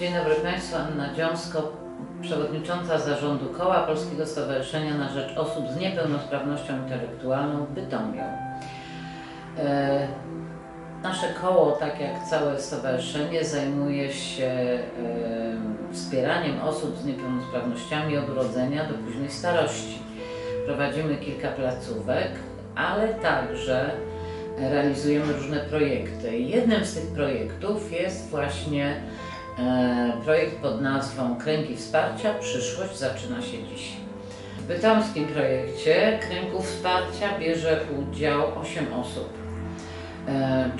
Dzień dobry Państwu, Anna Dziąsko, przewodnicząca zarządu Koła Polskiego Stowarzyszenia na Rzecz Osób z Niepełnosprawnością Intelektualną w Bytomiu. E, nasze koło, tak jak całe stowarzyszenie, zajmuje się e, wspieraniem osób z niepełnosprawnościami od urodzenia do późnej starości. Prowadzimy kilka placówek, ale także realizujemy różne projekty. Jednym z tych projektów jest właśnie projekt pod nazwą Kręgi Wsparcia Przyszłość zaczyna się dziś. W bytomskim projekcie Kręgu Wsparcia bierze udział 8 osób. E,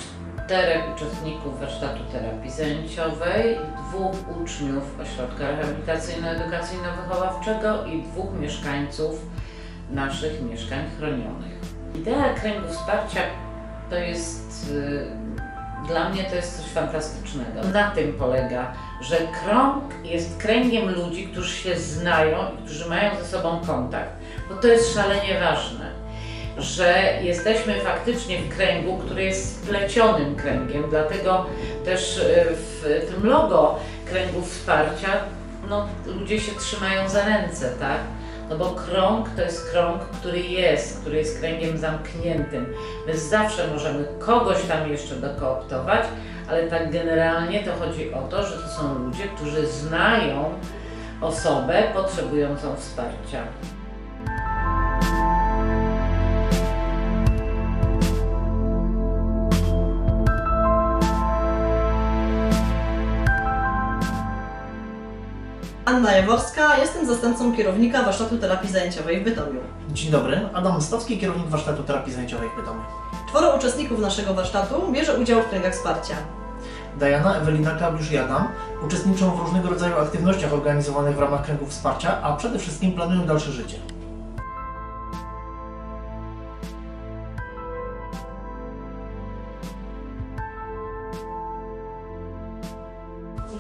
czterech uczestników warsztatu terapii zajęciowej, dwóch uczniów ośrodka rehabilitacyjno-edukacyjno-wychowawczego i dwóch mieszkańców naszych mieszkań chronionych. Idea kręgu wsparcia to jest y, dla mnie to jest coś fantastycznego. Na tym polega, że krąg jest kręgiem ludzi, którzy się znają i którzy mają ze sobą kontakt, bo to jest szalenie ważne, że jesteśmy faktycznie w kręgu, który jest splecionym kręgiem, dlatego też y, w tym logo kręgu wsparcia no, ludzie się trzymają za ręce, tak? No bo krąg to jest krąg, który jest, który jest kręgiem zamkniętym. My zawsze możemy kogoś tam jeszcze dokooptować, ale tak generalnie to chodzi o to, że to są ludzie, którzy znają osobę potrzebującą wsparcia. Anna Jaworska, jestem zastępcą kierownika warsztatu terapii zajęciowej w Bytomiu. Dzień dobry, Adam Stowski, kierownik warsztatu terapii zajęciowej w Bytomiu. Czworo uczestników naszego warsztatu bierze udział w kręgach wsparcia. Diana, Ewelina, Klaudiusz i Adam uczestniczą w różnego rodzaju aktywnościach organizowanych w ramach kręgów wsparcia, a przede wszystkim planują dalsze życie.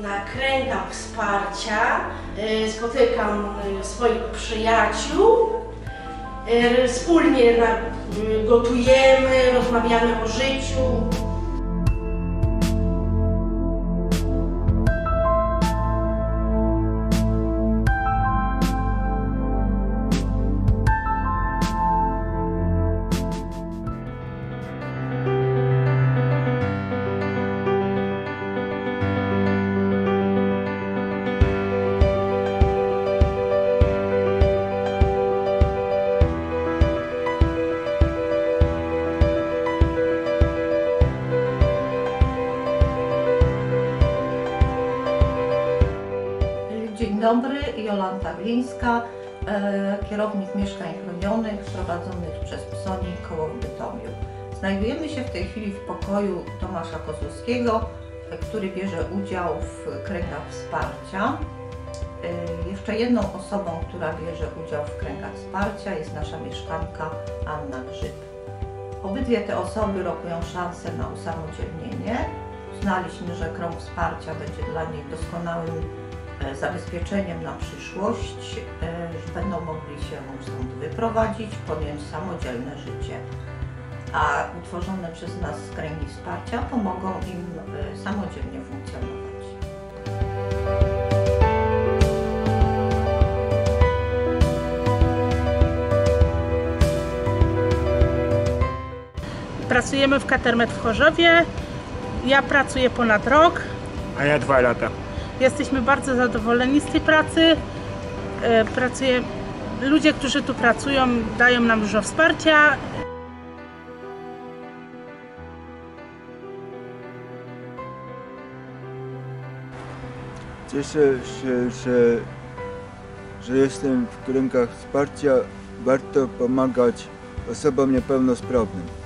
Na kręgach wsparcia y, spotykam y, swoich przyjaciół. Y, Wspólnie gotujemy, rozmawiamy o życiu. Dobry, Jolanta Glińska, e, kierownik mieszkań chronionych prowadzonych przez PSONI koło Bytomiu. Znajdujemy się w tej chwili w pokoju Tomasza Kozłowskiego, e, który bierze udział w kręgach wsparcia. E, Jeszcze jedną osobą, która bierze udział w kręgach wsparcia jest nasza mieszkanka Anna Grzyb. Obydwie te osoby rokują szansę na usamodzielnienie. Uznaliśmy, że krąg wsparcia będzie dla nich doskonałym zabezpieczeniem na przyszłość, e, że będą mogli się stąd wyprowadzić, podjąć samodzielne życie. A utworzone przez nas kręgi wsparcia pomogą im e, samodzielnie funkcjonować. Pracujemy w Catermet w Chorzowie. Ja pracuję ponad rok. A ja dwa lata. Jesteśmy bardzo zadowoleni z tej pracy. E, Pracuje, ludzie, którzy tu pracują, dają nam dużo wsparcia. Cieszę się, że, że jestem w kręgach wsparcia. Warto pomagać osobom niepełnosprawnym.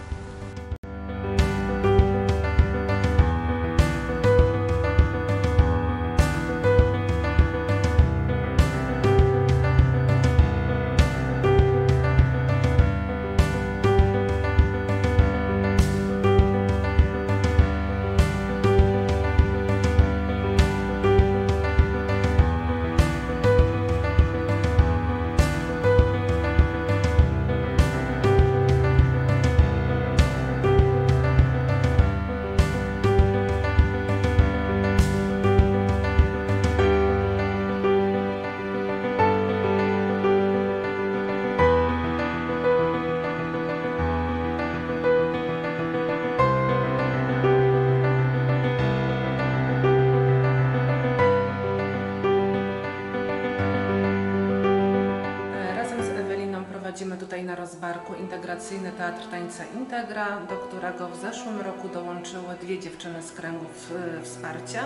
Parku integracyjny Teatr Tańca Integra, do którego w zeszłym roku dołączyły dwie dziewczyny z kręgów y, wsparcia.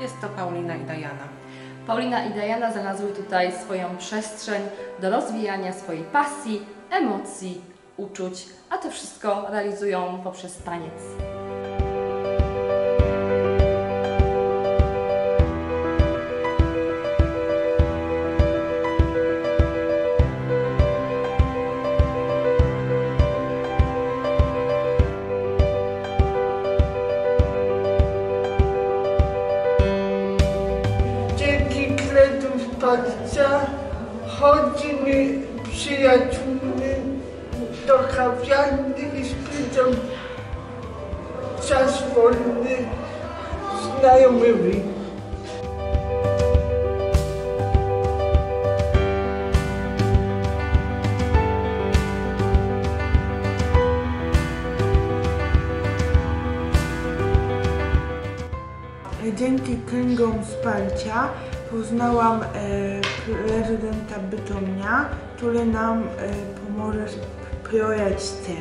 Jest to Paulina i Diana. Paulina i Diana znalazły tutaj swoją przestrzeń do rozwijania swojej pasji, emocji, uczuć, a to wszystko realizują poprzez taniec. Przyjaciółmi do kawiarni i spędzam czas wolny znajomymi. Dzięki kręgom wsparcia poznałam e, prezydenta Bytomia, który nam e, pomoże w projekcie.